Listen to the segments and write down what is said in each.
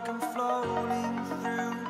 like I'm floating through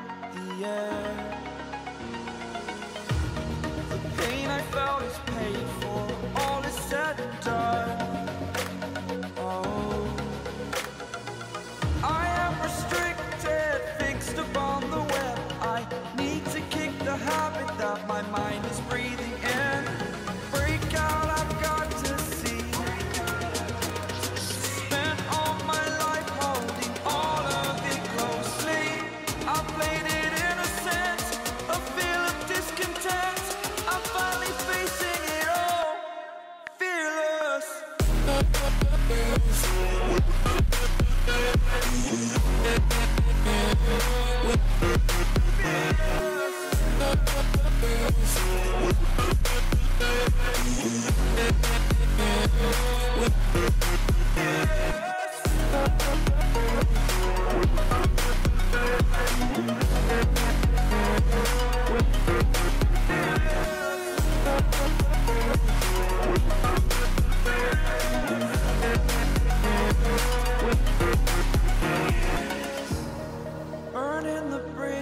discontent.